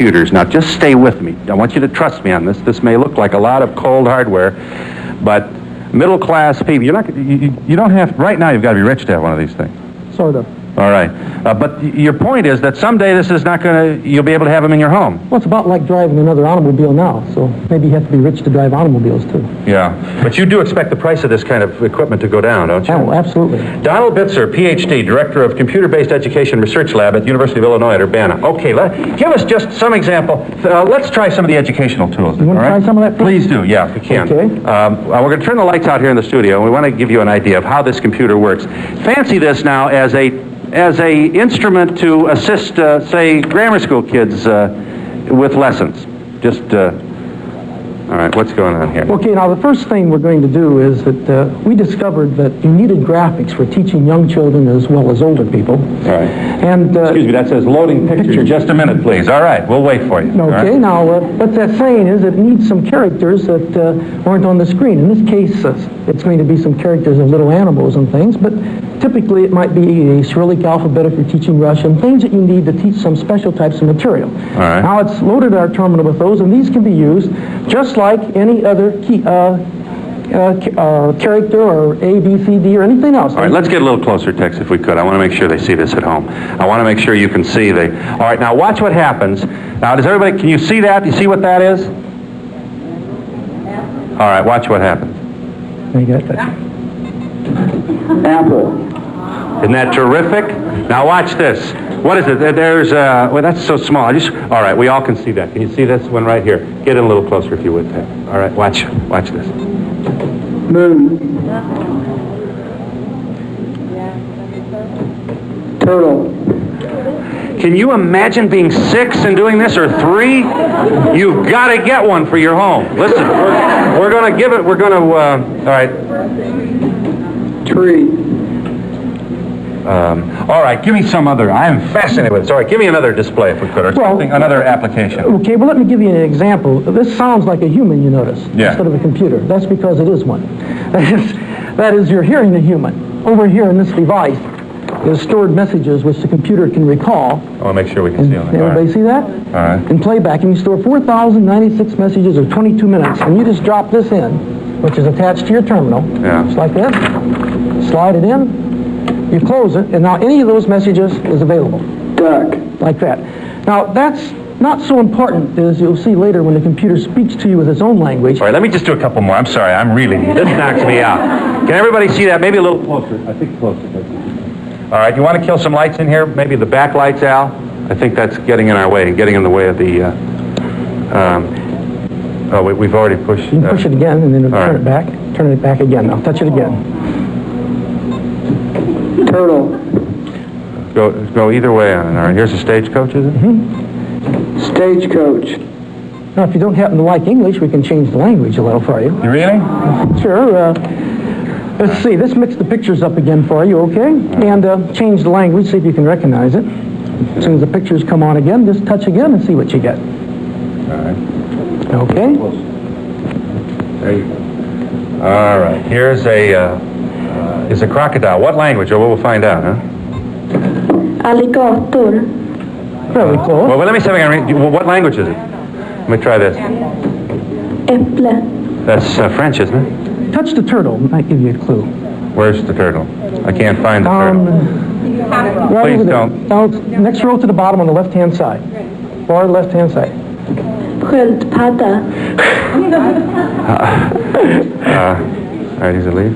computers. Now, just stay with me. I want you to trust me on this. This may look like a lot of cold hardware, but middle class people, you're not, you, you- don't have, right now, you've got to be rich to have one of these things. Sort of. All right. Uh, but your point is that someday this is not going to, you'll be able to have them in your home. Well, it's about like driving another automobile now, so maybe you have to be rich to drive automobiles too. Yeah. But you do expect the price of this kind of equipment to go down, don't you? Oh, absolutely. Donald Bitzer, PhD, Director of Computer-Based Education Research Lab at University of Illinois at Urbana. Okay, let, give us just some example. Uh, let's try some of the educational tools. You all right? try some of that, Please do, yeah, if you can. Okay. Um, uh, we're going to turn the lights out here in the studio, and we want to give you an idea of how this computer works. Fancy this now as a as a instrument to assist, uh, say, grammar school kids uh, with lessons. Just, uh, all right, what's going on here? Okay, now the first thing we're going to do is that uh, we discovered that you needed graphics for teaching young children as well as older people. All right. And uh, Excuse me, that says loading picture. Just a minute, please. All right, we'll wait for you. All right? Okay, now uh, what that's saying is it needs some characters that uh, aren't on the screen. In this case, uh, it's going to be some characters of little animals and things, but typically it might be a Cyrillic alphabet if you're teaching Russian, things that you need to teach some special types of material. All right. Now it's loaded our terminal with those, and these can be used just like any other key, uh, uh, uh, character or A, B, C, D, or anything else. All right, let's get a little closer, Tex, if we could. I want to make sure they see this at home. I want to make sure you can see the. All right, now watch what happens. Now, does everybody? Can you see that? Do you see what that is? All right, watch what happens. You got that? Apple. Isn't that terrific? Now watch this. What is it? There- There's uh. Well, that's so small. I just. All right, we all can see that. Can you see this one right here? Get in a little closer if you would, Tex. All right, watch. Watch this. Moon. Turtle. Can you imagine being six and doing this, or three? You've got to get one for your home. Listen, we're, we're going to give it. We're going to. Uh, all right. Tree. Um, all right. Give me some other. I am fascinated with this. Right. Give me another display if we could, or Well- something, another application. Okay, well, let me give you an example. This sounds like a human, you notice, Yeah. instead of a computer. That's because it is one. That is, that is, you're hearing a human. Over here in this device is stored messages which the computer can recall. I want to make sure we can see on Everybody right. see that? All right. In playback, and you store 4,096 messages or 22 minutes, and you just drop this in, which is attached to your terminal. Yeah. Just like that. Slide it in, you close it, and now any of those messages is available Duck. like that. Now, that's not so important as you'll see later when the computer speaks to you with its own language. All right. Let me just do a couple more. I'm sorry. I'm really. This knocks me out. Can everybody see that? Maybe a little closer. I think closer. All right. You want to kill some lights in here? Maybe the back lights, Al. I think that's getting in our way, getting in the way of the. Uh, um, oh, we, we've already pushed. You can uh, push it again and then all turn right. it back. Turn it back again. I'll touch it again. Turtle. Go, go either way on it. All right, here's a stagecoach, is it? Stagecoach. Now, if you don't happen to like English, we can change the language a little for you. You really? Sure. Uh, let's see. Let's mix the pictures up again for you, okay? And uh, change the language, see if you can recognize it. As soon as the pictures come on again, just touch again and see what you get. All right. Okay? There you go. All right. Here's a, uh, is a crocodile. What language? Or we'll find out, huh? Alligator. Very close. Well, let me see if I can read. What language is it? Let me try this. Äpple. That's uh, French, isn't it? Touch the turtle. Might give you a clue. Where's the turtle? I can't find the Um, turtle. right Please don't. Now, next row to the bottom on the left-hand side. Far left-hand side. Sköldpadda. All right, he's a leaf.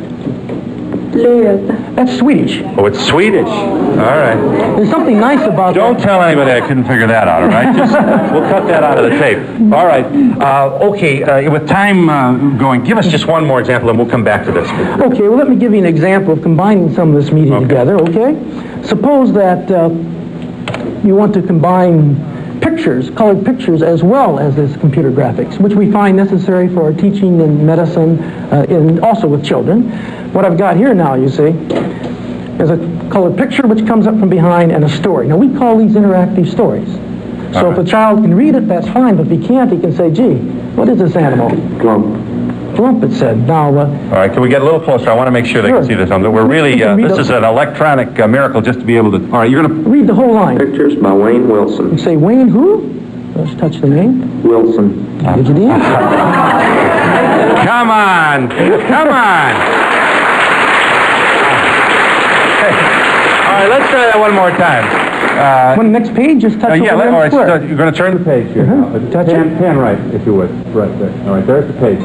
Löv. That's Swedish. Oh, it's Swedish. All right. There's something nice about Don't tell anybody I couldn't figure that out, all right? Just, we'll cut that out of the tape. All right. Uh, okay, uh, with time uh, going, give us just one more example and we'll come back to this. Okay, well, let me give you an example of combining some of this media Okay. together, okay? Suppose that uh, you want to combine pictures, colored pictures, as well as this computer graphics, which we find necessary for teaching in medicine uh, and also with children. What I've got here now, you see, is a colored picture which comes up from behind and a story. Now, we call these interactive stories. So if a child can read it, that's fine, but if he can't, he can say, gee, what is this animal? Glump. Flump, it said. Now, uh, All right, can we get a little closer? I want to make sure they can see this. Um, We're really, uh, this a- is an electronic uh, miracle just to be able to. All right, you're going to. read the whole line. Pictures by Wayne Wilson. You say, Wayne who? Let's touch the name. Wilson. Get you the. Come on. Come on. All right, let's try that one more time. Uh, On the next page, just touch uh, over yeah, there all right, square. so you're going to turn the page here. Uh-huh. Uh, Touch pan, it. pan right, if you would. Right there. All right, there's the page.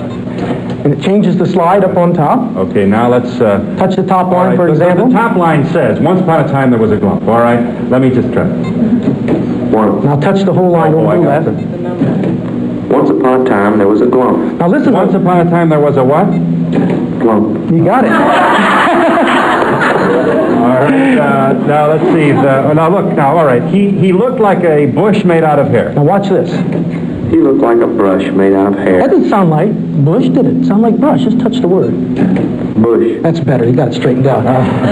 And it changes the slide up on top. Okay, now let's... Uh, Touch the top line, right, for the- the- example. The top line says, once upon a time there was a glump. All right, let me just try. One. Now touch the whole line Oh, over I the got left. it. Once upon a time, there was a glump. Now listen. Once upon a time there was a what? Glump. You got it. All right, uh, now let's see. The, oh, now look, now, all right. He, he looked like a bush made out of hair. Now watch this. He looked like a brush made out of hair. That hair. didn't sound like bush, did it? Sound like brush. Just touch the word. Bush. That's better. You got it straightened out.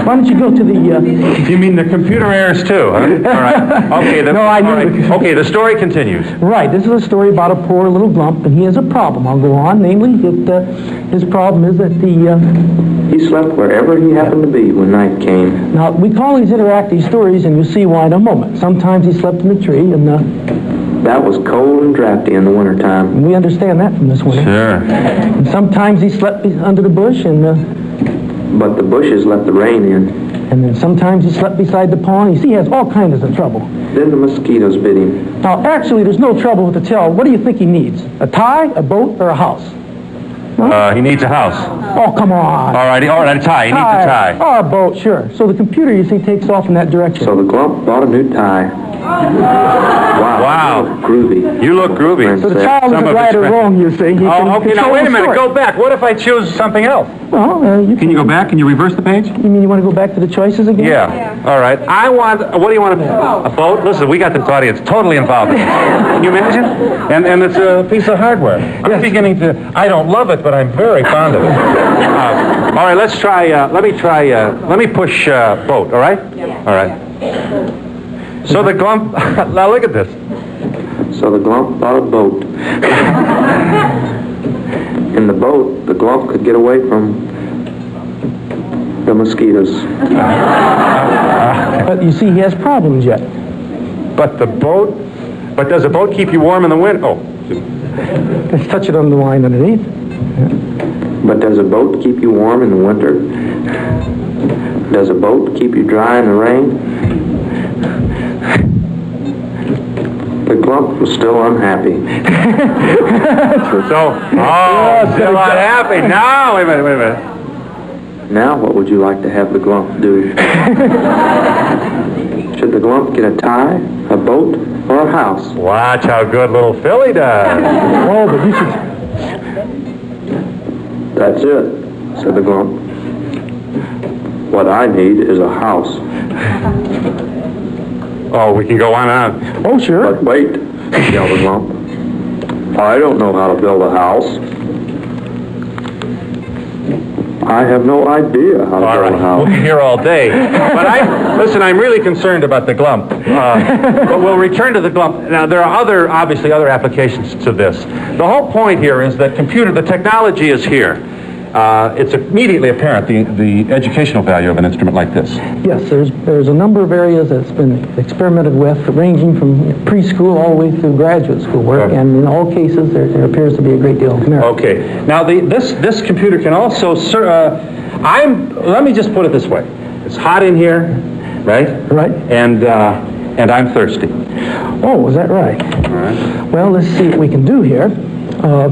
Why don't you go to the... Uh, You mean the computer errors too, huh? All right. Okay, the, No, I all knew right. Okay, the story continues. right, this is a story about a poor little glump, and he has a problem. I'll go on. Namely, that uh, his problem is that the... Uh, He slept wherever he happened to be when night came. now, we call these interactive stories, and you'll see why in a moment. Sometimes he slept in the tree, and uh, That was cold and drafty in the wintertime. we understand that from this winter. Sure. And sometimes he slept under the bush, and uh, But the bushes let the rain in. and then sometimes he slept beside the pond. You see, he has all kinds of trouble. Then the mosquitoes bit him. Now, actually, there's no trouble with the tail. What do you think he needs? A tie, a boat, or a house? Uh, he needs a house. Oh, come on. All right, all right, a tie. He needs a tie. Oh, a boat, sure. So the computer, you see, takes off in that direction. So the glump bought a new tie. Wow. Wow. Groovy. You look groovy. so the child isn't right or wrong, you see. He Oh, okay, now wait a minute. story. Go back. What if I choose something else? Well, uh, you Can you go back? Can you reverse the page? You mean you want to go back to the choices again? Yeah. All right. I want. What do you want? A, a boat? Listen, we got this audience totally involved. Can you imagine? And and it's a piece of hardware. I'm beginning to. I don't love it, but I'm very fond of it. Uh, all right. Let's try. Uh, let me try. Uh, let me push uh, boat. All right. All right. So the glump. now look at this. So the glump bought a boat. In the boat, the glump could get away from the mosquitoes. But you see, he has problems yet. But the boat. But does the boat keep you warm in the winter? Oh. Let's touch it on the line underneath. But does a boat keep you warm in the winter? Does a boat keep you dry in the rain? The glump was still unhappy. So. Oh, still unhappy. Now wait a minute. Wait a minute. Now, what would you like to have the glump do? Should the glump get a tie, a boat, or a house? Watch how good little Philly does. Oh, but you should... That's it, said the glump. What I need is a house. Oh, we can go on and on. Oh, sure. But wait, yelled the glump. I don't know how to build a house. I have no idea how to All right, we'll be here all day. But I, listen, I'm really concerned about the glump. Uh, but we'll return to the glump. Now, there are other, obviously, other applications to this. The whole point here is that computer, the technology is here. Uh, it's immediately apparent the, the educational value of an instrument like this. Yes, there's, there's a number of areas that's been experimented with, ranging from preschool all the way through graduate school work, Okay. and in all cases, there, there appears to be a great deal of merit. Okay. Now, the, this, this computer can also, ser- uh, I'm, let me just put it this way. It's hot in here, right? Right. And, uh, and I'm thirsty. Oh, is that right? All right. Well, let's see what we can do here uh,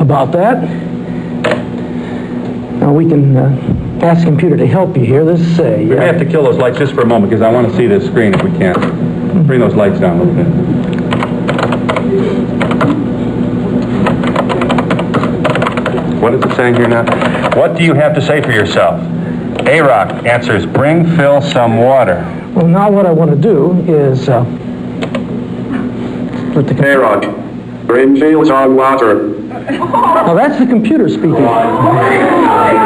about that. Now, we can uh, ask the computer to help you here. Let's say... We may uh, have to kill those lights just for a moment because I want to see this screen if we can. Bring those lights down a little bit. What is it saying here now? What do you have to say for yourself? A-Rock answers, bring Phil some water. Well, now what I want to do is... Uh, let the, com- Hey, Rod. Bring Phil some water. Now, that's the computer speaking. Oh,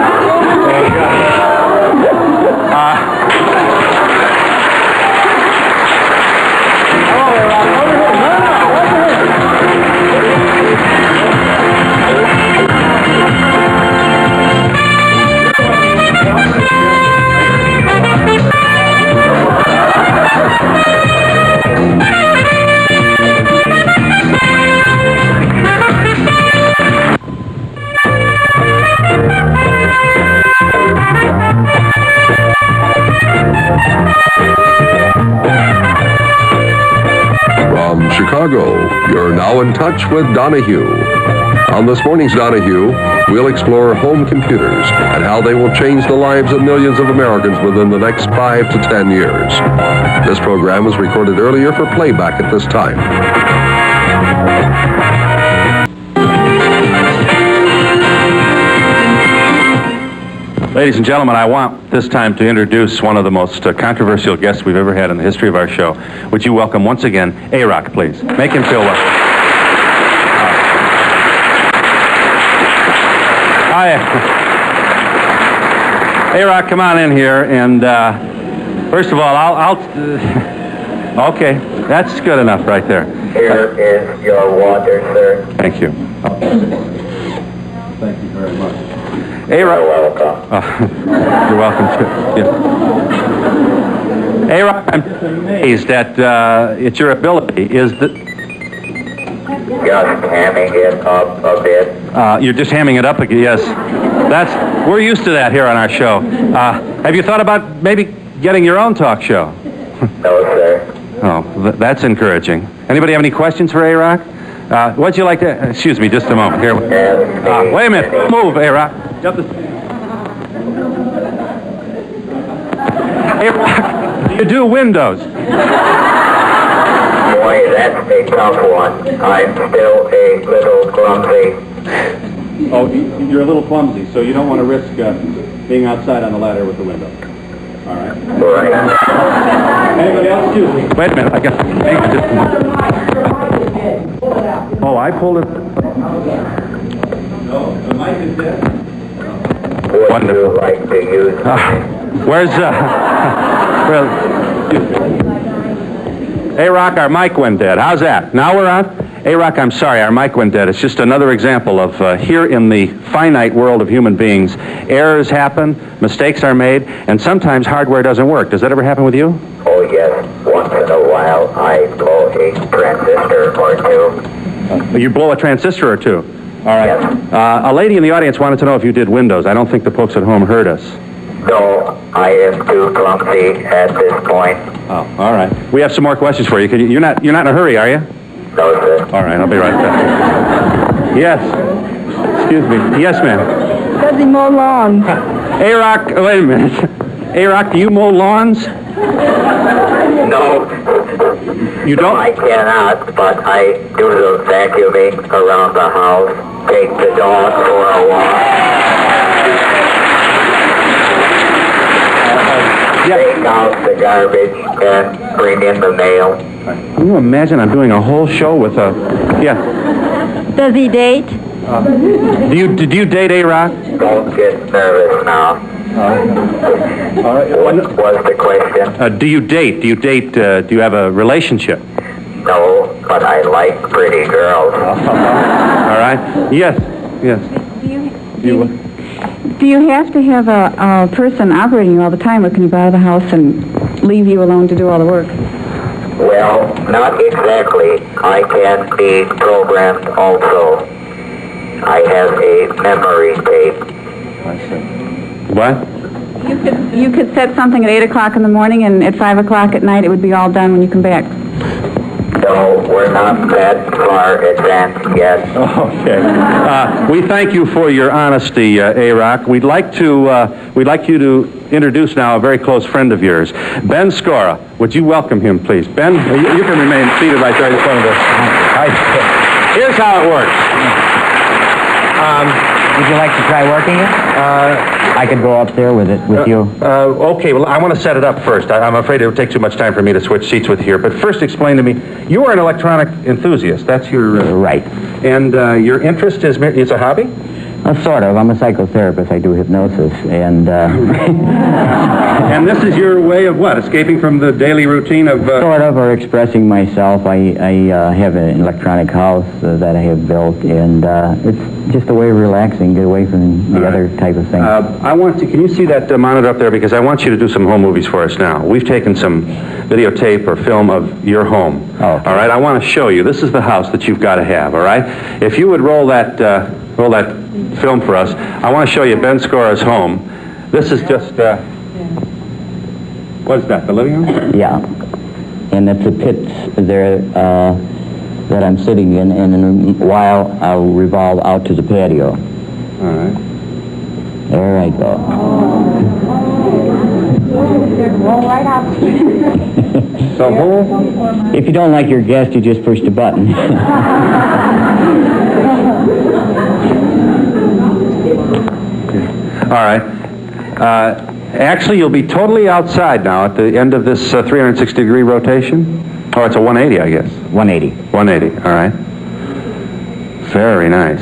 Chicago, you're now in touch with Donahue. On this morning's Donahue, we'll explore home computers and how they will change the lives of millions of Americans within the next five to ten years. This program was recorded earlier for playback at this time. Ladies and gentlemen, I want this time to introduce one of the most uh, controversial guests we've ever had in the history of our show. Would you welcome once again A-Rock, please? Make him feel welcome. Hi. A-Rock, come on in here, and uh, first of all, I'll... I'll uh, okay, that's good enough right there. Here is your water, sir. Thank you. Thank you very much. You're A-Rock... welcome. Uh, you're welcome to. Yeah. Hey, Rock, I'm amazed at uh, at your ability. Is that Just hamming it up a bit. uh, you're just hamming it up again? Yes, that's we're used to that here on our show. Uh, have you thought about maybe getting your own talk show? No, sir. Oh, th- that's encouraging. Anybody have any questions for A Rock? Uh, what'd you like to? Excuse me, just a moment. Here. Uh, wait a minute. Move, A Rock. Jump the. Do you do windows? Boy, that's a tough one. I'm still a little clumsy. Oh, you- you're a little clumsy, so you don't want to risk uh, being outside on the ladder with the window. All right. Right. Anybody else? Excuse me. Wait a minute. I got. hang just a. Oh, I pulled it. No, the mic is dead. Would Wonderful. you like to use Ah, where's uh? well, Hey, Rock, our mic went dead. How's that? Now we're on. Hey, Rock, I'm sorry, our mic went dead. It's just another example of uh, here in the finite world of human beings, errors happen, mistakes are made, and sometimes hardware doesn't work. Does that ever happen with you? Oh, yes. Once in a while, I blow a transistor or two. You blow a transistor or two. All right. Uh, a lady in the audience wanted to know if you did Windows. I don't think the folks at home heard us. No, I am too clumsy at this point. Oh, all right. We have some more questions for you. Can you you're not you're not in a hurry, are you? No, sir. All right, I'll be right back. Yes. Excuse me. Yes, ma'am. Does he mow lawns? A-Rock, wait a minute. A-Rock, do you mow lawns? No, You I don't? I cannot, but I do the vacuuming around the house, take the dog for a walk, take out the garbage, and bring in the mail. Can you imagine I'm doing a whole show with a... Yeah. Does he date? Do you, do you date A-Rock? Don't get nervous now. All right. What was the question? Uh, do you date? Do you date, uh, do you have a relationship? No, but I like pretty girls. All right. Yes, yes. Do You, Do you have to have a, a person operating you all the time, or can you buy the house and leave you alone to do all the work? Well, not exactly. I can be programmed also. I have a memory tape. what? You could, you could set something at 8 o'clock in the morning, and at 5 o'clock at night, it would be all done when you come back. No, we're not that far advanced yet. Okay. Uh, we thank you for your honesty, uh, A-Rock. We'd like to uh, we'd like you to introduce now a very close friend of yours, Ben Skora. Would you welcome him, please? Ben, uh, you, you can remain seated right there. in front of us. Here's how it works. Would you like to try working it? Uh, I could go up there with it with you. Uh, okay, well, I want to set it up first. I, I'm afraid it would take too much time for me to switch seats with you here. But first, explain to me. You are an electronic enthusiast. That's your uh, Right. And uh, your interest is is a hobby. Uh, sort of. I'm a psychotherapist. I do hypnosis, and uh, And this is your way of what? Escaping from the daily routine of. Uh, sort of, or expressing myself. I I uh, have an electronic house uh, that I have built, and uh, it's just a way of relaxing, get away from the right. other type of thing. Uh, I want to. Can you see that uh, monitor up there? Because I want you to do some home movies for us now. We've taken some videotape or film of your home. Oh, okay. All right. I want to show you. This is the house that you've got to have. All right. If you would roll that uh, roll that film for us, I want to show you Ben Skora's home. This is just. Uh, what is that? The living room? yeah, and it's a pit there. Uh, that I'm sitting in, and in a while I'll revolve out to the patio. All right. There I go. So? If you don't like your guest, you just push the button. All right. Uh, actually, you'll be totally outside now at the end of this uh, 360 degree rotation. Oh, it's a 180, I guess. 180. 180. All right. Very nice.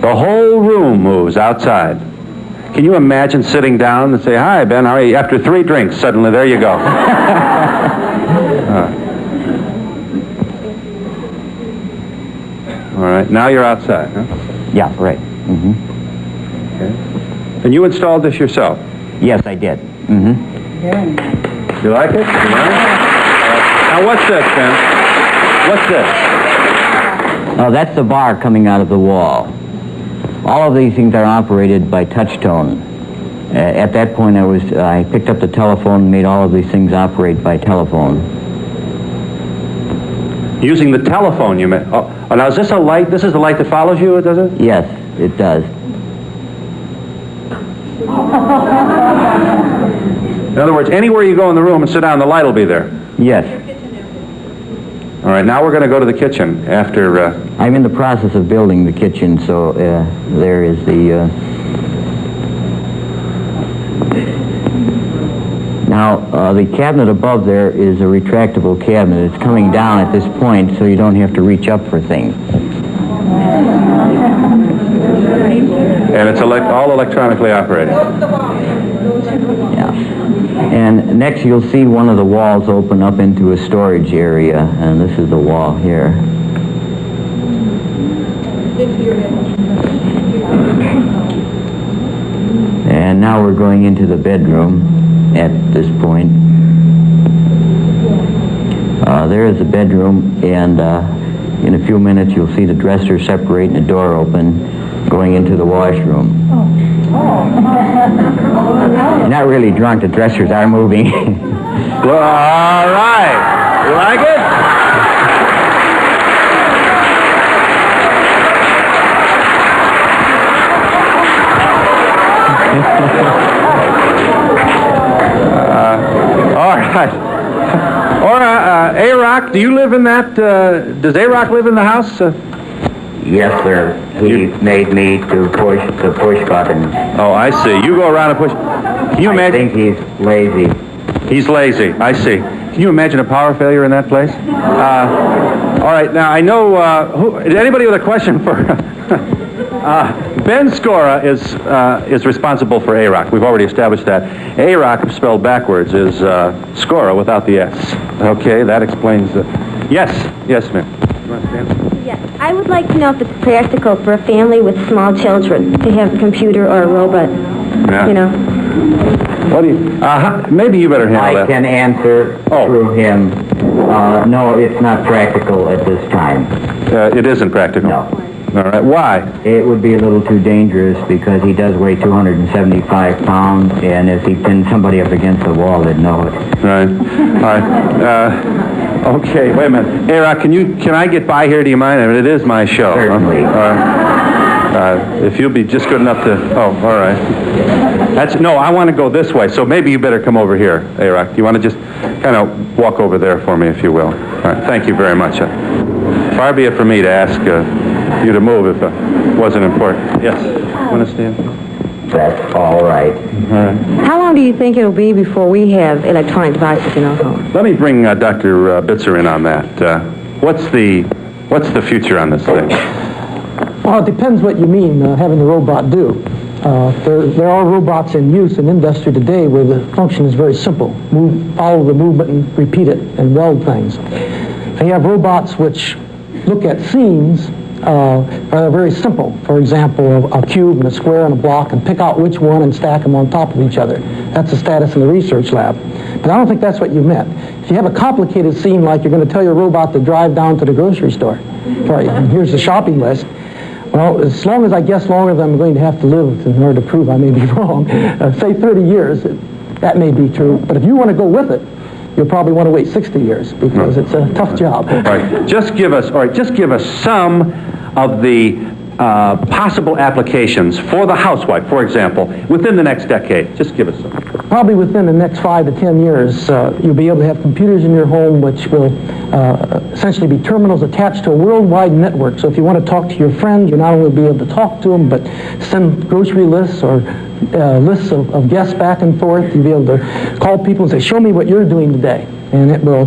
The whole room moves outside. Can you imagine sitting down and say, "Hi, Ben. How are you?" After three drinks, suddenly there you go. Uh. All right. Now you're outside, huh? Yeah, right. hmm And you installed this yourself. Yes, I did. hmm You like it? You like it? Now what's this, Ben? What's this? Oh, that's the bar coming out of the wall. All of these things are operated by touch tone. Uh, at that point, I was I picked up the telephone and made all of these things operate by telephone. Using the telephone, you meant. Oh, oh, now is this a light? This is the light that follows you, does it? Yes, it does. In other words, anywhere you go in the room and sit down, the light will be there. Yes. All right, now we're going to go to the kitchen after. Uh, I'm in the process of building the kitchen, so uh, there is the. Uh... Now, uh, the cabinet above there is a retractable cabinet. It's coming down at this point, so you don't have to reach up for things. and it's elect- all electronically operated. And next, you'll see one of the walls open up into a storage area, and this is the wall here. And now we're going into the bedroom at this point. Uh, there is the bedroom, and uh, in a few minutes you'll see the dresser separate and the door open, going into the washroom. You're not really drunk, the dressers are moving. Well, all right. You like it? Uh, all right. Or, uh, uh, A-Rock, do you live in that, uh, does A-Rock live in the house? Uh, yes, sir. He made me to push the push button. oh, I see. You go around and push. Can you imagine? I think he's lazy. He's lazy. I see. Can you imagine a power failure in that place? Uh, all right. Now I know. Uh, who, anybody with a question for? uh, ben Skora is uh, is responsible for AROC. We've already established that. AROC spelled backwards is uh, Skora without the S. Okay, that explains the. Yes. Yes, ma'am. You want to stand? Yes, I would like to know if it's practical for a family with small children to have a computer or a robot, Yeah. you know. What do you? Uh, maybe you better handle I that. can answer Oh. through him. Uh, no, it's not practical at this time. Uh, it isn't practical. No. All right. Why? It would be a little too dangerous because he does weigh 275 pounds, and if he pinned somebody up against the wall, they'd know it. Right. All right. Uh, okay. Wait a minute. Hey, Rock, can you can I get by here? Do you mind? I mean, it is my show. huh? Certainly. All right. Uh, if you'll be just good enough to. Oh, all right. That's no. I want to go this way. So maybe you better come over here, Hey, Rock. Do you want to just kind of walk over there for me, if you will? All right. Thank you very much. Uh, far be it for me to ask uh, you to move if it wasn't important. Yes. Want to stand? That's all right. All right. How long do you think it'll be before we have electronic devices in our home? Let me bring uh, Dr. Uh, Bitzer in on that. Uh, what's the what's the future on this thing? Well, it depends what you mean, uh, having the robot do. Uh, there, there are robots in use in industry today where the function is very simple. Move, follow the movement and repeat it and weld things. They have robots which look at scenes are very simple. For example, a, a cube and a square and a block and pick out which one and stack them on top of each other. That's the status in the research lab. But I don't think that's what you meant. If you have a complicated scene like you're going to tell your robot to drive down to the grocery store, and here's the shopping list, well, as long as I guess longer than I'm going to have to live in order to prove I may be wrong, uh, say 30 years, that may be true. But if you want to go with it, you'll probably want to wait 60 years because it's a tough job. All right, just give us, all right, just give us some of the uh, possible applications for the housewife, for example, within the next decade. Just give us some. Probably within the next five to 10 years, uh, you'll be able to have computers in your home which will uh, essentially be terminals attached to a worldwide network. So if you want to talk to your friend, you'll not only be able to talk to them, but send grocery lists or uh, lists of, of guests back and forth. You'll be able to call people and say, show me what you're doing today. And it will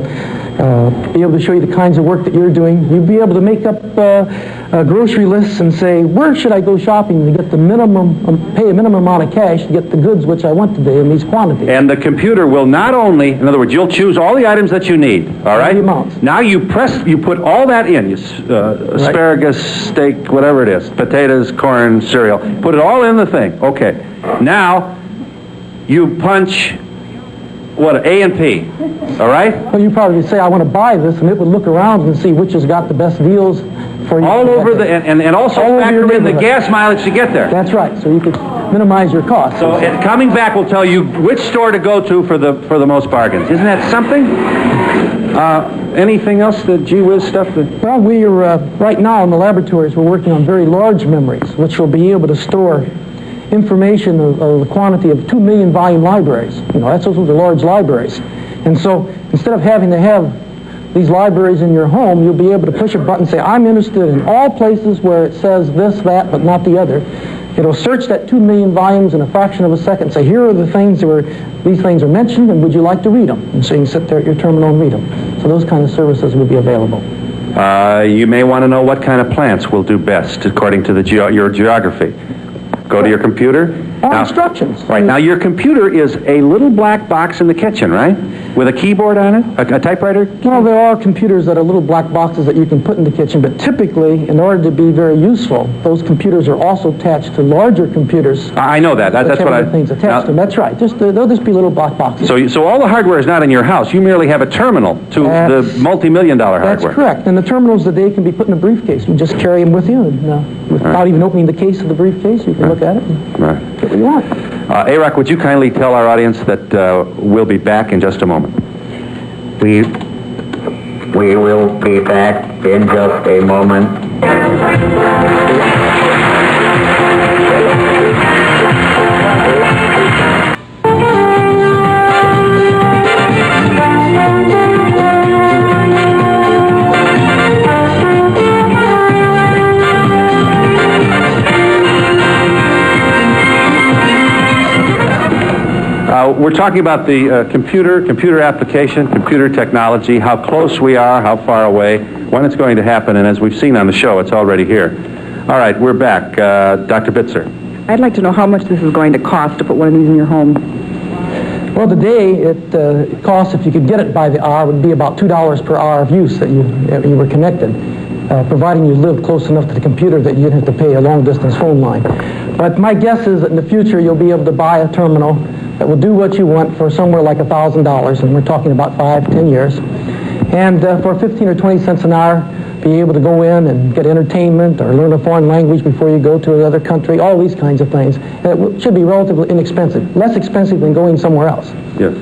uh, be able to show you the kinds of work that you're doing. You'd be able to make up uh, uh, grocery lists and say, where should I go shopping to get the minimum, um, pay a minimum amount of cash to get the goods which I want today in these quantities. And the computer will not only, in other words, you'll choose all the items that you need, all right? Amounts. Now you press, you put all that in, you, uh, asparagus, steak, whatever it is, potatoes, corn, cereal, put it all in the thing. Okay. Now you punch, what, A and P, all right? Well, you probably say, I want to buy this, and it would look around and see which has got the best deals for you. All over the, and, and- and also All factor in the gas mileage to get there. That's right, so you could minimize your costs. So coming back will tell you which store to go to for the for the most bargains. Isn't that something? Uh, anything else? The gee whiz stuff? That, Well, we are, uh, right now in the laboratories, we're working on very large memories, which will be able to store information of, of the quantity of two million volume libraries. You know, that's those are large libraries. And so instead of having to have these libraries in your home, you'll be able to push a button and say, I'm interested in all places where it says this, that, but not the other. It'll search that two million volumes in a fraction of a second say, here are the things where these things are mentioned, and would you like to read them? And so you can sit there at your terminal and read them. So those kind of services will be available. uh, you may want to know what kind of plants will do best according to the geo- your geography. Go to your computer. Or Now- instructions. Right now, your computer is a little black box in the kitchen, right? With a keyboard on it, a, a typewriter. Well, there are computers that are little black boxes that you can put in the kitchen, but typically, in order to be very useful, those computers are also attached to larger computers. I know that. that that's what I. things attached now- to them. That's right. Just uh, they'll just be little black boxes. So, so all the hardware is not in your house. You merely have a terminal to That's- the multi-million dollar That's hardware. correct. And the terminals today can be put in a briefcase. You just carry them with you, and uh, without even opening the case of the briefcase, you can look at it and Right. get what you want. Uh, Arak, would you kindly tell our audience that uh, we'll be back in just a moment? We, we will be back in just a moment. Uh, we're talking about the uh, computer, computer application, computer technology, how close we are, how far away, when it's going to happen, and as we've seen on the show, it's already here. All right, we're back. Uh, Dr. Bitzer. I'd like to know how much this is going to cost to put one of these in your home. Well, today it uh, costs, if you could get it by the hour, would be about two dollars per hour of use that you that you were connected, uh, providing you live close enough to the computer that you didn't have to pay a long distance phone line. But my guess is that in the future you'll be able to buy a terminal that will do what you want for somewhere like a thousand dollars, and we're talking about five, ten years, and uh, for 15 or 20 cents an hour, be able to go in and get entertainment or learn a foreign language before you go to another country, all these kinds of things. And it w- should be relatively inexpensive, less expensive than going somewhere else. Yes.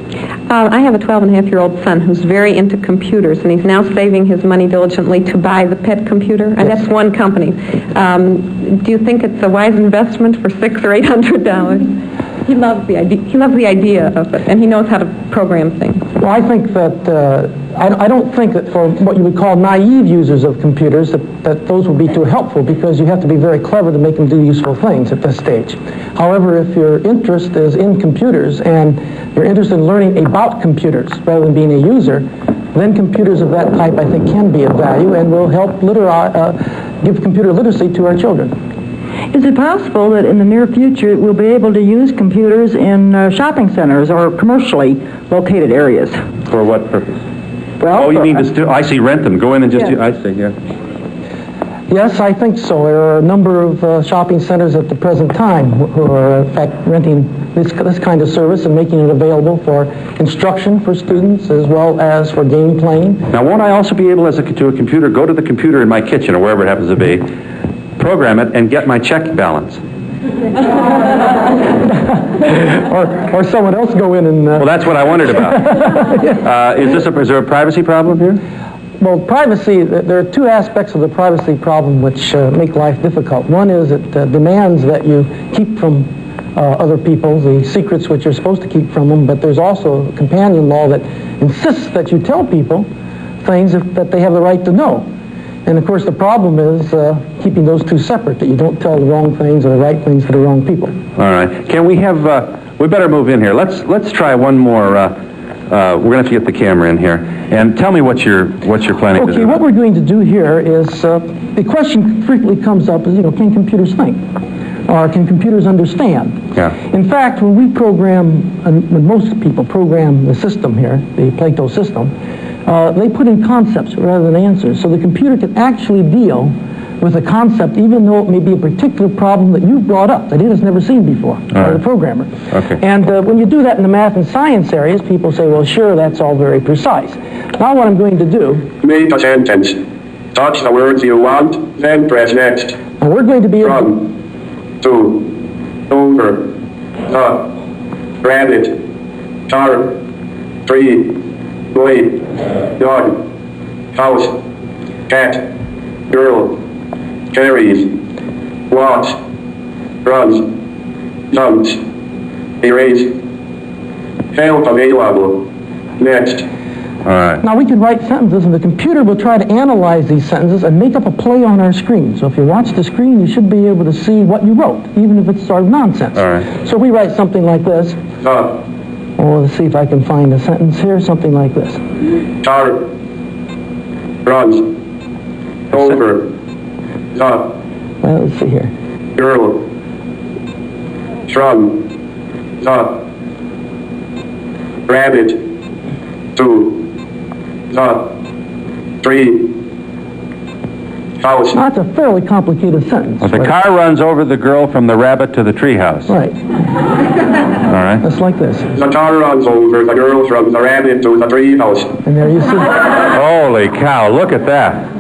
Uh, I have a 12 and a half year old son who's very into computers, and he's now saving his money diligently to buy the PET computer, and that's one company. Um, do you think it's a wise investment for six or eight hundred dollars? He loves the idea. He loves the idea of it, and he knows how to program things. Well, I think that, uh, I, I don't think that for what you would call naive users of computers, that, that those would be too helpful because you have to be very clever to make them do useful things at this stage. However, if your interest is in computers and you're interested in learning about computers rather than being a user, then computers of that type, I think, can be of value and will help uh, give computer literacy to our children. Is it possible that in the near future we'll be able to use computers in uh, shopping centers or commercially located areas? For what purpose? Well, Oh, you mean just, do- I see, rent them, go in and just, Yeah. I see, yeah. Yes, I think so. There are a number of uh, shopping centers at the present time who- who are, in fact, renting this, this kind of service and making it available for instruction for students as well as for game playing. Now, won't I also be able, as a, to a computer, go to the computer in my kitchen or wherever it happens to be, program it, and get my check balance? or, or someone else go in and... Uh, Well, that's what I wondered about. Uh, Is this a, is there a privacy problem here? Well, privacy, there are two aspects of the privacy problem which uh, make life difficult. One is it uh, demands that you keep from uh, other people the secrets which you're supposed to keep from them, but there's also a companion law that insists that you tell people things that they have the right to know. And of course, the problem is uh, keeping those two separate, that you don't tell the wrong things or the right things to the wrong people. All right. Can we have, uh, we better move in here. Let's, let's try one more, uh, uh, we're going to have to get the camera in here. And tell me what you're, what you're planning to Okay, what we're going to do here is, uh, the question frequently comes up is, you know, can computers think? Or can computers understand? Yeah. In fact, when we program, when most people program the system here, the PLATO system, uh, they put in concepts rather than answers. So the computer can actually deal with a concept even though it may be a particular problem that you brought up that it has never seen before, or right. the programmer. Okay. And uh, when you do that in the math and science areas, people say, well, sure, that's all very precise. Now what I'm going to do Make a sentence. Touch the words you want, then press next. Now we're going to be From, to, over, the, rabbit, car, tree, boy, dog, house, cat, girl, carries, walks, runs, jumps, erase, help available, next. All right. Now we can write sentences and the computer will try to analyze these sentences and make up a play on our screen. So if you watch the screen, you should be able to see what you wrote, even if it's sort of nonsense. All right. So we write something like this. The, Oh, let's see if I can find a sentence here, something like this. car, runs, over, the, Well, let's see here. girl, from, the, rabbit, to, the, tree, house. Now, that's a fairly complicated sentence. The but- car runs over the girl from the rabbit to the treehouse. Right. All right. That's like this. The car runs over the girl from the rabbit to the treehouse. And there you see. Holy cow, look at that.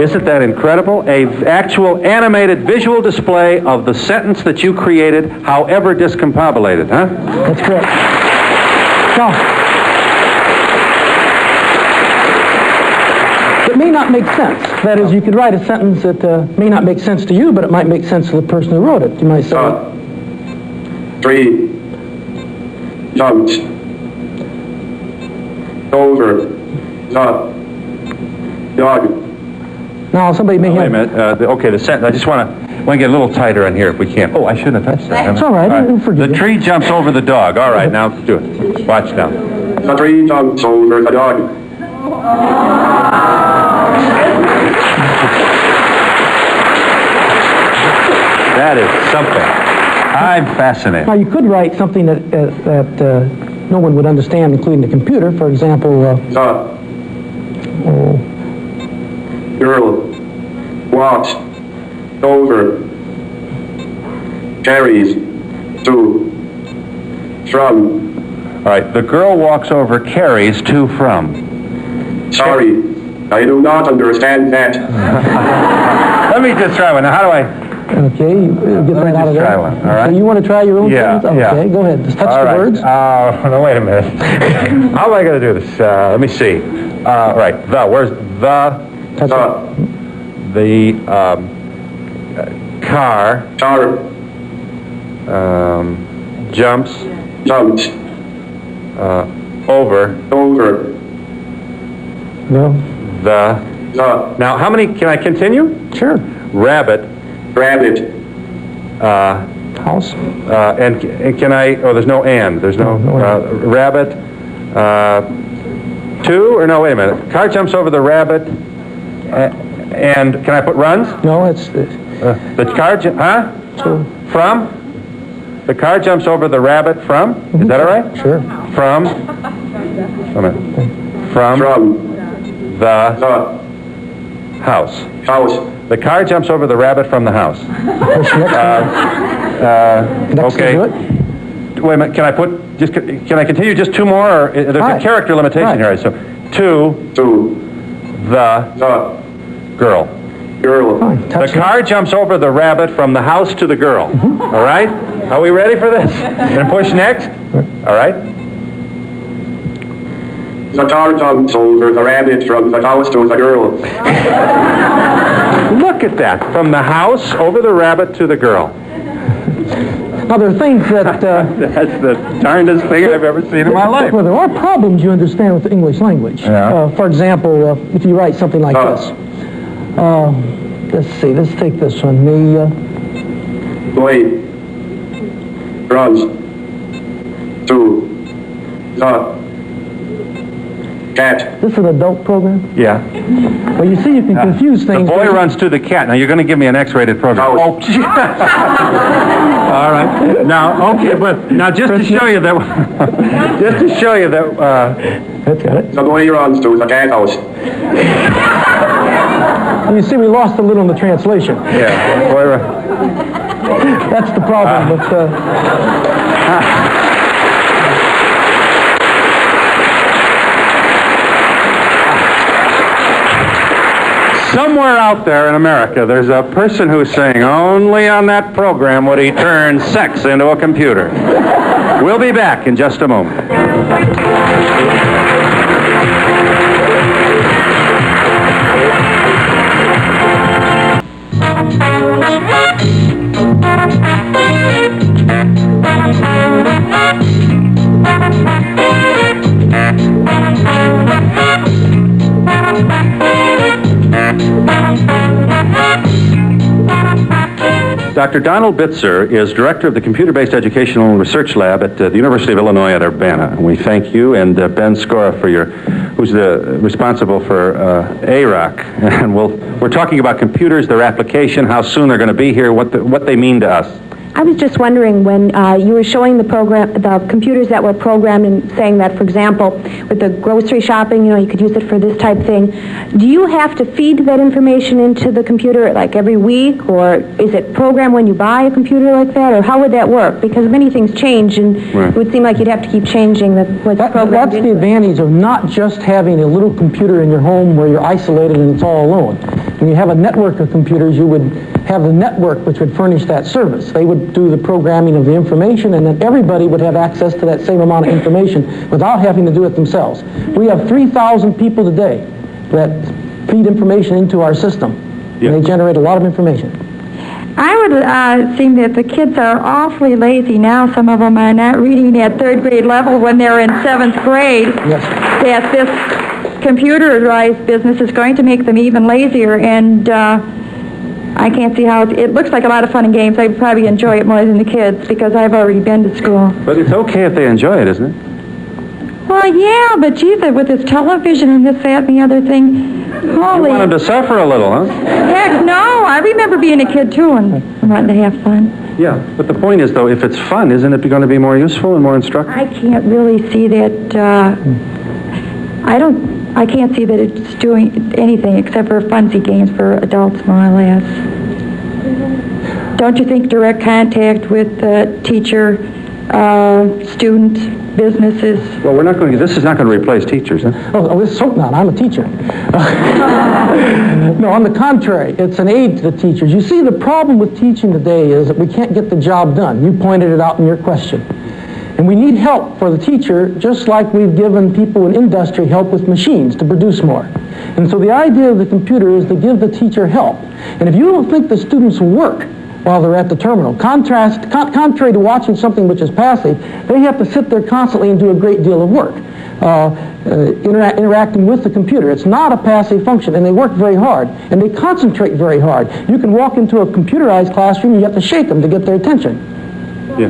Isn't that incredible? A v- actual animated visual display of the sentence that you created, however discombobulated, huh? That's correct. Now, it may not make sense. That is, you could write a sentence that uh, may not make sense to you, but it might make sense to the person who wrote it. You might say, The, tree, jumped, over, the, dog. now somebody may Wait a have... minute. Uh, the- okay, the sentence. I just want to want to get a little tighter in here if we can. Oh, I shouldn't have touched that. It's all right, I'll forgive The you. tree jumps over the dog. All right, now let's do it. Watch now. The tree jumps over the dog. That is something. I'm fascinated. Now, you could write something that, uh, that uh, no one would understand, including the computer. For example, uh, The, oh, girl, walks, over, carries, to, from, All right, the girl walks over, carries to from. sorry, I do not understand that. Let me just try one. Now, how do I? Okay, you uh, get Let me that out of just there. try one, all right? So you want to try your own Yeah, sentence? yeah. Okay, go ahead. Just touch All the right. words. Uh, no, wait a minute. How am I going to do this? Uh, let me see. Uh, right, the. Where's the? Touch The, The um, uh, car car, um, jumps jumped, uh, over over, No. the. the, Now, how many? Can I continue? Sure. Rabbit. Rabbit, Uh, House. uh, and, and can I? Oh, there's no and. There's no, No, no uh, rabbit. Uh, two or no? Wait a minute. Car jumps over the rabbit. Uh, and can I put runs? No, it's... Uh, Uh, the car, ju- huh? so, From? The car jumps over the rabbit from? Is that all right? sure. From? Wait a. From from, the the, house. house, The car jumps over the rabbit from the house. Push next Uh, next okay. to it. Wait a minute. Can I put? Just can I continue just two more? Or, uh, there's Right. a character limitation Right. here. So, to to, the the, girl. girl. The car jumps over the rabbit from the house to the girl. All right? Are we ready for this? And push next? All right? The car jumps over the rabbit from the house to the girl. Look at that. From the house over the rabbit to the girl. Now, there are things that... Uh, That's the darndest thing I've ever seen in my life. Well, there are problems you understand with the English language. Yeah. Uh, for example, uh, if you write something like Oh. this. Uh, let's see, let's take this one. The, uh, Boy runs to the cat. this is an adult program. Yeah. Well, you see, you can confuse things. The things. boy runs to the cat. Now, you're going to give me an X-rated program. No. Oh, gee. All right. Now, okay, but now just to show you that, just to show you that, uh, That's got it. So The boy runs to the cat house. You see, we lost a little in the translation. yeah, boy run. That's the problem. But uh, Somewhere out there in America, there's a person who's saying only on that program would he turn sex into a computer. We'll be back in just a moment. Dr. Donald Bitzer is director of the Computer-Based Educational Research Lab at uh, the University of Illinois at Urbana. And we thank you and uh, Ben Skora for your, who's the responsible for uh, AROC. And we'll, we're talking about computers, their application, how soon they're going to be here, what, the, what they mean to us. I was just wondering when uh, you were showing the program, the computers that were programmed and saying that, for example, with the grocery shopping, you know, you could use it for this type thing. Do you have to feed that information into the computer like every week, or is it programmed when you buy a computer like that, or how would that work? Because many things change, and Right. it would seem like you'd have to keep changing the, what's that, programmed. that's the it. advantage of not just having a little computer in your home where you're isolated and it's all alone. When you have a network of computers, you would have the network which would furnish that service. They would do the programming of the information, and then everybody would have access to that same amount of information without having to do it themselves. We have 3,000 people today that feed information into our system, Yeah. and they generate a lot of information. I would uh, think that the kids are awfully lazy now. Some of them are not reading at third grade level when they're in seventh grade. Yes. That this computerized business is going to make them even lazier, and uh, I can't see how it, it looks like a lot of fun and games. I'd probably enjoy it more than the kids because I've already been to school. But it's okay if they enjoy it, isn't it? Well, yeah, but geez, with this television and this, that, and the other thing, holy. You want them to suffer a little, huh? heck, no! I remember being a kid too and wanting to have fun. Yeah, but the point is, though, if it's fun, isn't it going to be more useful and more instructive? I can't really see that. Uh, I don't. I can't see that it's doing anything except for funsy games for adults, more or less. Don't you think direct contact with the teacher, uh, student, businesses? Well, we're not going to, this is not going to replace teachers, huh? Oh, oh let's hope not. I'm a teacher. no, on the contrary, it's an aid to the teachers. You see, the problem with teaching today is that we can't get the job done. You pointed it out in your question. And we need help for the teacher, just like we've given people in industry help with machines to produce more. And so the idea of the computer is to give the teacher help. And if you don't think the students work while they're at the terminal, contrast, con- contrary to watching something which is passive, they have to sit there constantly and do a great deal of work. Uh, uh, intera- interacting with the computer. It's not a passive function, and they work very hard, and they concentrate very hard. You can walk into a computerized classroom, you have to shake them to get their attention. Yeah.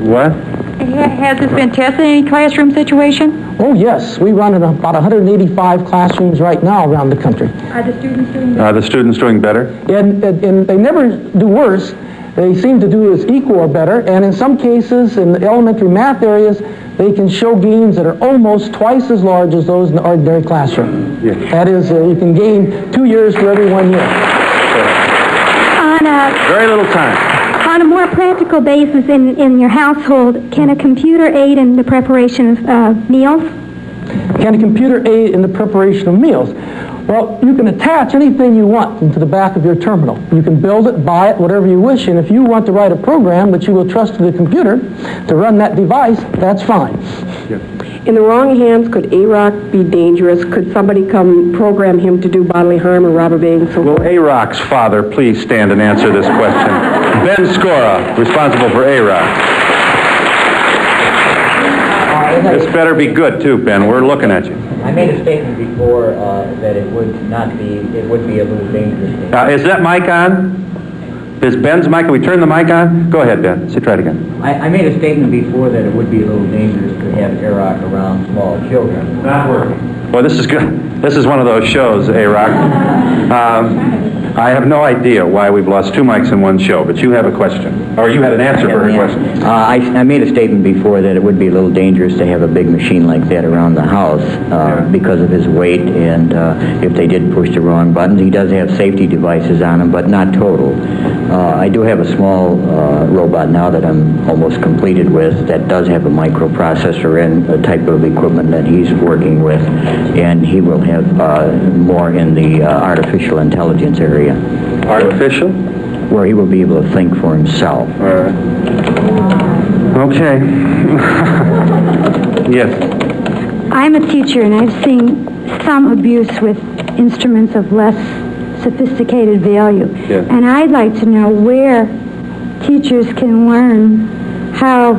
What? Ha- Has this been tested in any classroom situation? Oh, yes. We run in about 185 classrooms right now around the country. Are the students doing Are the students doing better? And, and, and they never do worse. They seem to do as equal or better, and in some cases, in the elementary math areas, they can show gains that are almost twice as large as those in the ordinary classroom. Yeah. That is, uh, you can gain two years for every one year. On a, Very little time. On a more practical basis in, in your household, can a computer aid in the preparation of uh, meals? Can a computer aid in the preparation of meals? Well, you can attach anything you want into the back of your terminal. You can build it, buy it, whatever you wish, and if you want to write a program that you will trust to the computer to run that device, that's fine. In the wrong hands, could A-Rock be dangerous? Could somebody come program him to do bodily harm or rob a bank? So Will A-Rock's father please stand and answer this question? Ben Skora, responsible for A-Rock. This better be good, too, Ben. We're looking at you. I made a statement before uh, that it would not be, it would be a little dangerous. thing. Uh, is that mic on? Is Ben's mic, can we turn the mic on? Go ahead, Ben. Say, try it again. I, I made a statement before that it would be a little dangerous to have A-Rock around small children. Not working. Well, this is good. This is one of those shows, A-Rock. Um, I have no idea why we've lost two mics in one show, but you have a question. Or you had an answer for her question. Uh, I, I made a statement before that it would be a little dangerous to have a big machine like that around the house uh, because of his weight and uh, if they did push the wrong buttons. He does have safety devices on him, but not total. Uh, I do have a small uh, robot now that I'm almost completed with that does have a microprocessor and a type of equipment that he's working with, and he will have uh, more in the uh, artificial intelligence area. Artificial? Where he will be able to think for himself. All right. Okay. yes. I'm a teacher and I've seen some abuse with instruments of less sophisticated value. Yes. And I'd like to know where teachers can learn how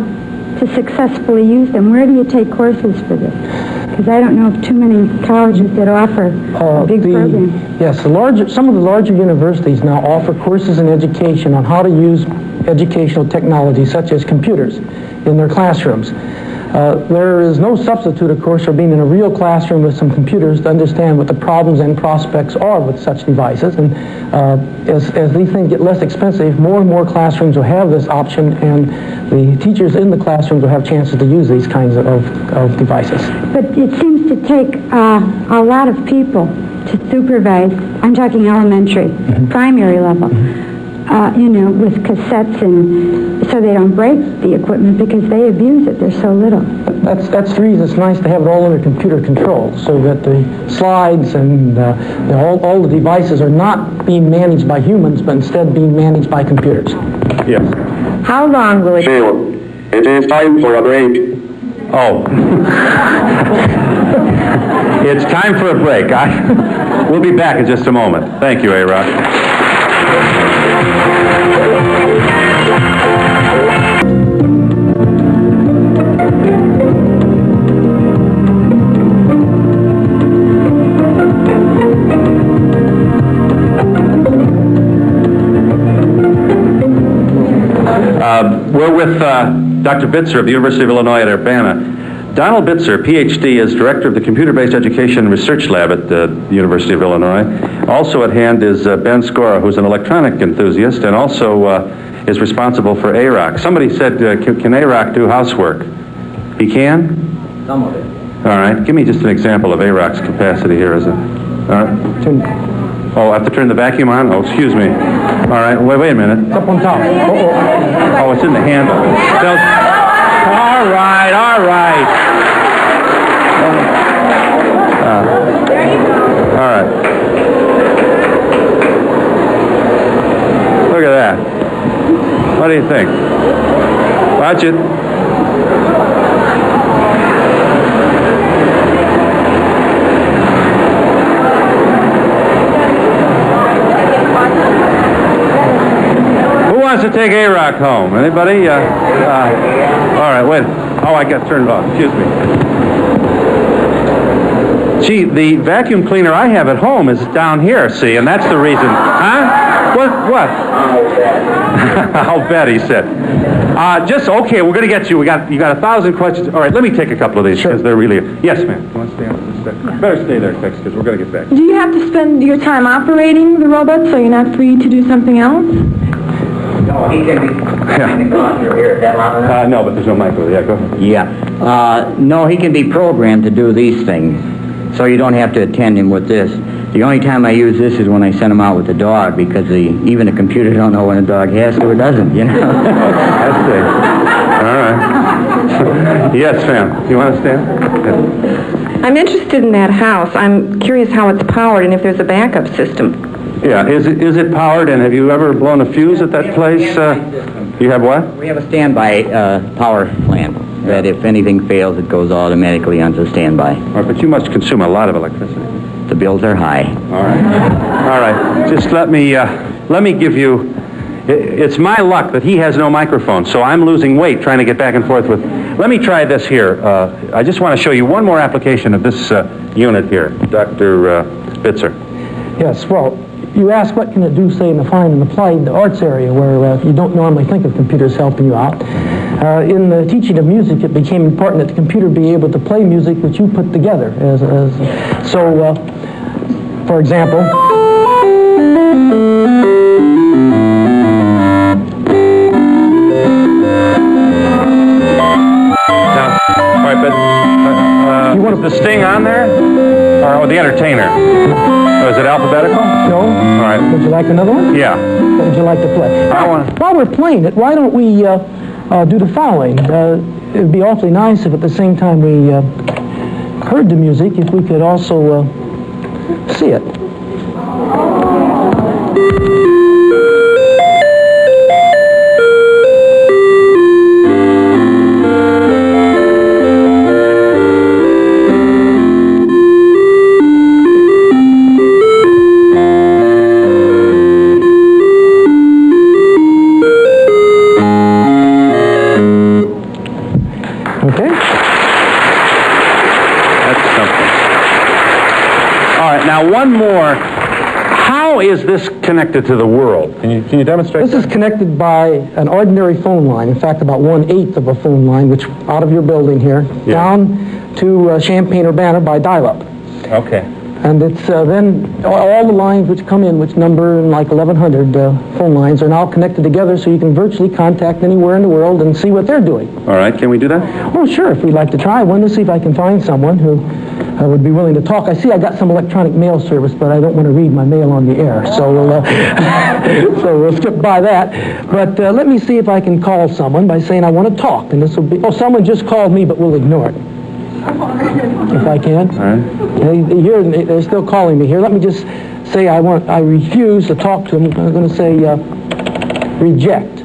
to successfully use them. Where do you take courses for this? Because I don't know of too many colleges that offer Uh, a big the- program. Yes, the larger, some of the larger universities now offer courses in education on how to use educational technology such as computers in their classrooms. Uh, there is no substitute, of course, for being in a real classroom with some computers to understand what the problems and prospects are with such devices. And uh, as, as these things get less expensive, more and more classrooms will have this option, and the teachers in the classrooms will have chances to use these kinds of, of devices. But it seems to take uh, a lot of people to supervise. I'm talking elementary, Mm-hmm. primary level. Uh, you know, with cassettes and so they don't break the equipment because they abuse it. There's so little. That's, that's the reason it's nice to have it all under computer control, so that the slides and uh, the, all, all the devices are not being managed by humans, but instead being managed by computers. Yes. how long will it... Bill, it is time for a break. Oh. it's time for a break. I, we'll be back in just a moment. Thank you, A-Rock. We're with uh, Dr. Bitzer of the University of Illinois at Urbana. Donald Bitzer, PhD, is director of the Computer-Based Education Research Lab at the University of Illinois. Also at hand is uh, Ben Skora, who's an electronic enthusiast and also uh, is responsible for AROC. Somebody said, uh, can, can AROC do housework? He can? Some of it. All right. Give me just an example of AROC's capacity here. Is it? All right. Oh, I have to turn the vacuum on? Oh, excuse me. All right. Wait, wait a minute. It's up on top. Oh, Oh, it's in the handle. Tell- all right, all right. Uh, all right. Look at that. What do you think? Watch it. Who wants to take A-Rock home? Anybody? Uh, uh, all right, wait. Oh, I got turned off. Excuse me. Gee, the vacuum cleaner I have at home is down here, see, and that's the reason. Huh? What? What? I'll bet, he said. Uh, just, okay, we're going to get you. We got, you got a thousand questions. All right, let me take a couple of these because they're really... Yes, ma'am. You want to stay on this? Better stay there, Tex, because we're going to get back. Do you have to spend your time operating the robot so you're not free to do something else? No, he can be, he can go through here. Is that loud enough? Uh, no, but there's no mic over there. Yeah, go ahead. Yeah. Uh, no, he can be programmed to do these things, so you don't have to attend him with this. The only time I use this is when I send him out with the dog, because the, even the computer don't know when a dog has to or doesn't, you know? That's it. All right. yes, ma'am. You want to stand? Good. I'm interested in that house. I'm curious how it's powered and if there's a backup system. Yeah, is it, is it powered, and have you ever blown a fuse at that place? Uh, You have what? We have a standby uh, power plant that if anything fails, it goes automatically onto standby. All right, but you must consume a lot of electricity. The bills are high. All right. All right. Just let me uh, let me give you. i- It's my luck that he has no microphone, so I'm losing weight trying to get back and forth with. Let me try this here. Uh, I just want to show you one more application of this uh, unit here, Dr. Uh, Bitzer. Yes, well, you ask what can it do, say, in the fine and applied arts area where uh, you don't normally think of computers helping you out. Uh, in the teaching of music, it became important that the computer be able to play music which you put together. As, as, so, uh, for example, Now, all right, but uh, you want the sting on there, or oh, the entertainer? Oh, is it alphabetical? No. All right. Would you like another one? Yeah. What would you like to play? I want. While we're playing it, why don't we uh, uh, do the following? Uh, it would be awfully nice if at the same time we uh, heard the music, if we could also uh, see it. Right, now one more. How is this connected to the world? Can you, can you demonstrate? This is connected by an ordinary phone line. In fact, about one-eighth of a phone line, which out of your building here, down to uh, Champaign-Urbana by dial-up. Okay. And it's uh, then, all- all the lines which come in, which number like 1,100 uh, phone lines, are now connected together so you can virtually contact anywhere in the world and see what they're doing. All right, can we do that? Oh, sure, if we'd like to try one, to see if I can find someone who uh, would be willing to talk. I see I got some electronic mail service, but I don't want to read my mail on the air, so we'll, uh, so we'll skip by that. But uh, let me see if I can call someone by saying I want to talk, and this will be, oh, someone just called me, but we'll ignore it. If I can. All right. They, here, they're still calling me here. Let me just say I want, I refuse to talk to them. I'm going to say uh, reject.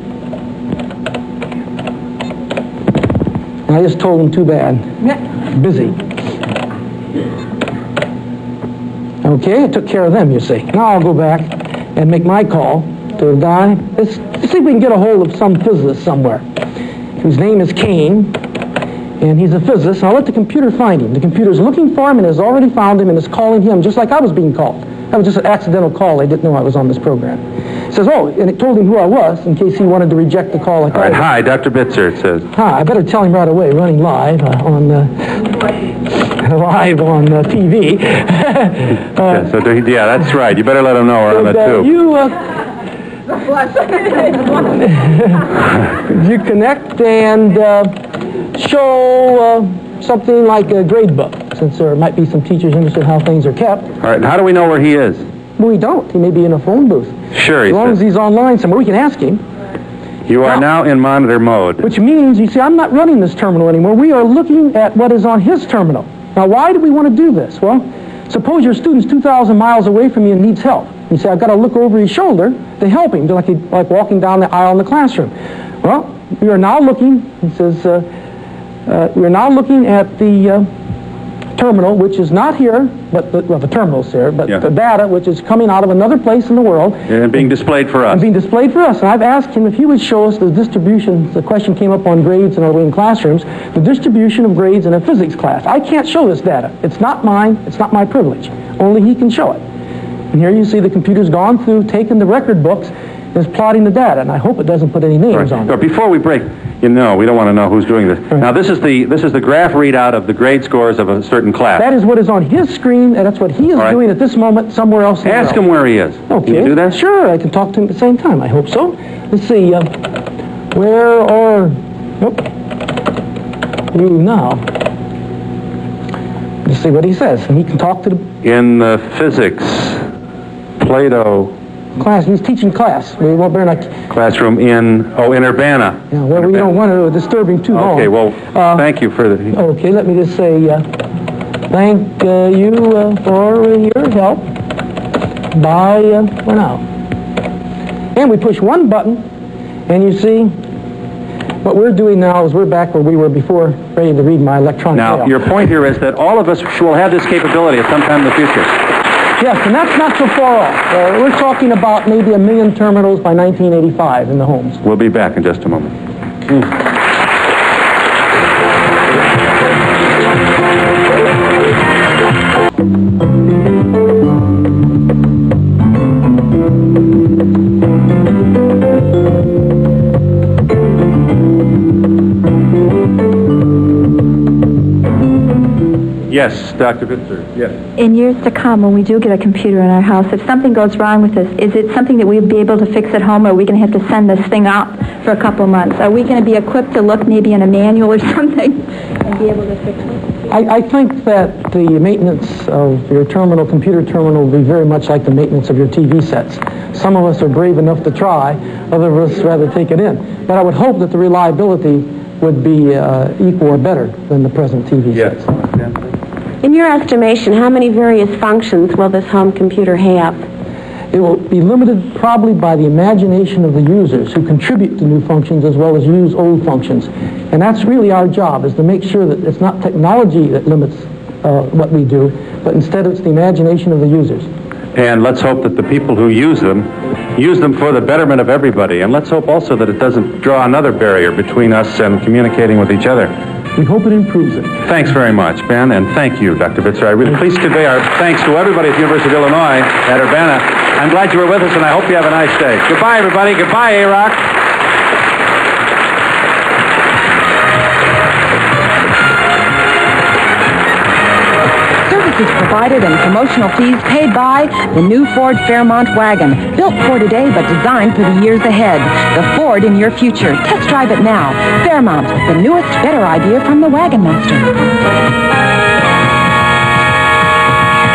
And I just told them too bad. Busy. Okay, I took care of them, you see. Now I'll go back and make my call to a guy. Let's, see if we can get a hold of some physicist somewhere whose name is Kane and he's a physicist. I'll let the computer find him. The computer's looking for him and has already found him and is calling him just like I was being called. That was just an accidental call. They didn't know I was on this program. It says, oh, and it told him who I was in case he wanted to reject the call. Like All right, hi, Dr. Bitzer, it says. Hi, I better tell him right away, running live uh, on uh, live on uh, TV. yeah, so, do- yeah, that's right. You better let him know we're on And, the tube. you, uh, you connect and uh, show uh, something like a grade book, since there might be some teachers interested in how things are kept. All right, and how do we know where he is? We don't. He may be in a phone booth. Sure, As long says. as he's online somewhere, we can ask him. You are now in monitor mode. Which means, you see, I'm not running this terminal anymore. We are looking at what is on his terminal. Now, why do we want to do this? Well, suppose your student's 2,000 miles away from you and needs help. You say, I've got to look over his shoulder to help him, like, he, like walking down the aisle in the classroom. Well, we are now looking, he says, uh, uh, we are now looking at the uh, terminal, which is not here, but the, well, the terminal's here, but Yeah. the data, which is coming out of another place in the world, And being displayed for us. and being displayed for us. And I've asked him if he would show us the distribution, the question came up on grades in our in classrooms, the distribution of grades in a physics class. I can't show this data. It's not mine, it's not my privilege. Only he can show it. And here you see the computer's gone through, taken the record books, is plotting the data. And I hope it doesn't put any names on But before we break, you know, we don't want to know who's doing this. Now, this is the this is the graph readout of the grade scores of a certain class. That is what is on his screen, and that's what he is right. doing at this moment somewhere else Ask him where he is. Okay. Can you do that? Sure, I can talk to him at the same time. I hope so. Let's see. Uh, where are nope. you now? Let's see what he says. And he can talk to the In the physics, PLATO class. He's teaching class. We won't better not. classroom in oh in Urbana. Yeah, well, we don't want to disturb him too long. Okay. Well, Uh, thank you for the. Okay, let me just say. Uh, thank uh, you uh, for your help. Bye uh, for now. And we push one button, and you see what we're doing now is we're back where we were before, ready to read my electronic Now, mail. your point here is that all of us will have this capability at some time in the future. Yes, and that's not so far off. Uh, we're talking about maybe a million terminals by 1985 in the homes. We'll be back in just a moment. Yes, Dr. Bitzer. Yes. In years to come, when we do get a computer in our house, if something goes wrong with this, is it something that we'd be able to fix at home, or are we going to have to send this thing out for a couple months? Are we going to be equipped to look maybe in a manual or something and be able to fix it? I, I think that the maintenance of your terminal, computer terminal, will be very much like the maintenance of your TV sets. Some of us are brave enough to try, other of us rather take it in. But I would hope that the reliability would be uh, equal or better than the present TV sets. In your estimation, how many various functions will this home computer have? It will be limited probably by the imagination of the users who contribute to new functions as well as use old functions. And that's really our job, is to make sure that it's not technology that limits uh, what we do, but instead it's the imagination of the users. And let's hope that the people who use them use them for the betterment of everybody. And let's hope also that it doesn't draw another barrier between us and communicating with each other. We hope it improves it. Thanks very much, Ben, and thank you, Dr. Bitzer. I really please convey our thanks to everybody at the University of Illinois at Urbana. I'm glad you were with us, and I hope you have a nice day. Goodbye, everybody. Goodbye, A-Rock. Services provided and promotional fees paid by the new Ford Fairmont wagon. Built for today but designed for the years ahead. The Ford in your future. Test drive it now. Fairmont, the newest, better idea from the Wagon Master.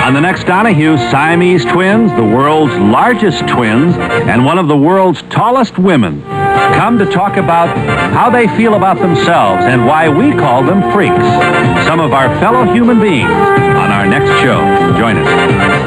On the next Donahue, Siamese twins, the world's largest twins, and one of the world's tallest women come to talk about how they feel about themselves and why we call them freaks. Some of our fellow human beings on our next show. Join us.